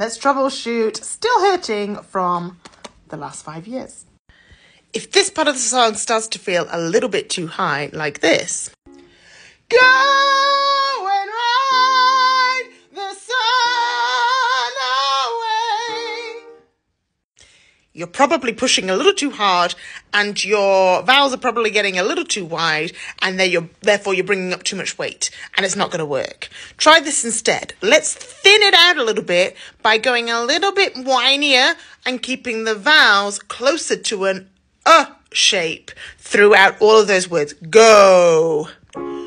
Let's troubleshoot. Still hurting from the last five years. If this part of the song starts to feel a little bit too high, like this, go You're probably pushing a little too hard, and your vowels are probably getting a little too wide, and you're, therefore you're bringing up too much weight, and it's not going to work. Try this instead. Let's thin it out a little bit by going a little bit whinier and keeping the vowels closer to an uh shape throughout all of those words. Go. Go.